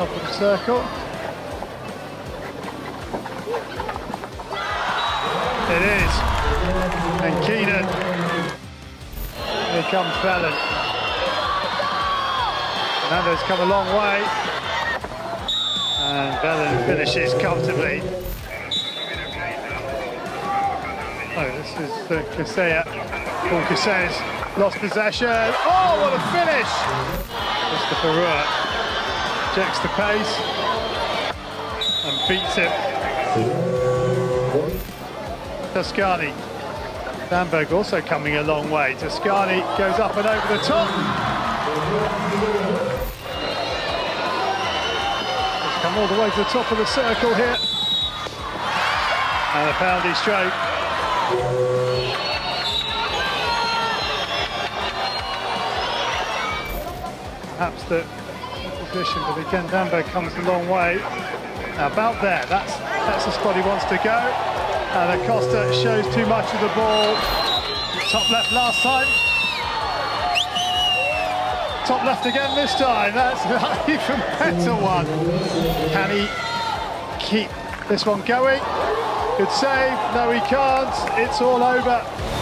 top of the circle. It is. And Keenan. Here comes Fallon. Fernando's come a long way. And Bellin finishes comfortably. Oh, this is uh, Casella. Paul Casella's lost possession. Oh, what a finish! Christopher Rühr checks the pace and beats him. Toscani. Sandberg also coming a long way. Toscani goes up and over the top. He's come all the way to the top of the circle here. And a poundy stroke. Perhaps the but again, Danneberg comes a long way. About there, that's that's the spot he wants to go. And Acosta shows too much of the ball. Top left last time. Top left again this time. That's an even better one. Can he keep this one going? Good save. No, he can't. It's all over.